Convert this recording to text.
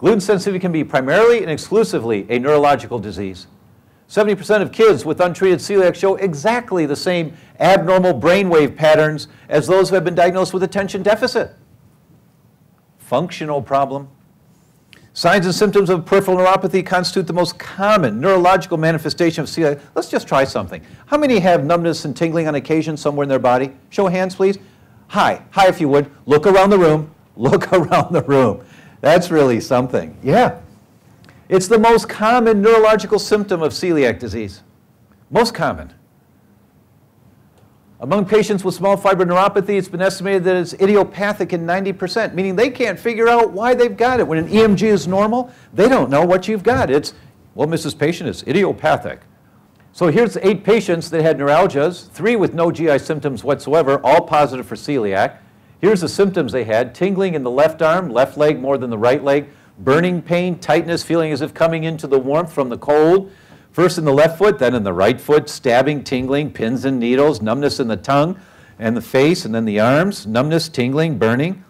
Gluten sensitivity can be primarily and exclusively a neurological disease. 70% of kids with untreated celiac show exactly the same abnormal brainwave patterns as those who have been diagnosed with attention deficit. Functional problem. Signs and symptoms of peripheral neuropathy constitute the most common neurological manifestation of celiac. Let's just try something. How many have numbness and tingling on occasion somewhere in their body? Show hands, please. Hi, hi if you would. Look around the room. Look around the room. That's really something. Yeah. It's the most common neurological symptom of celiac disease. Most common. Among patients with small fiber neuropathy, it's been estimated that it's idiopathic in 90%, meaning they can't figure out why they've got it. When an EMG is normal, they don't know what you've got. It's, well, Mrs. Patient, it's idiopathic. So here's eight patients that had neuralgias, three with no GI symptoms whatsoever, all positive for celiac. Here's the symptoms they had, tingling in the left arm, left leg more than the right leg, burning pain, tightness, feeling as if coming into the warmth from the cold. First in the left foot, then in the right foot, stabbing, tingling, pins and needles, numbness in the tongue and the face, and then the arms, numbness, tingling, burning.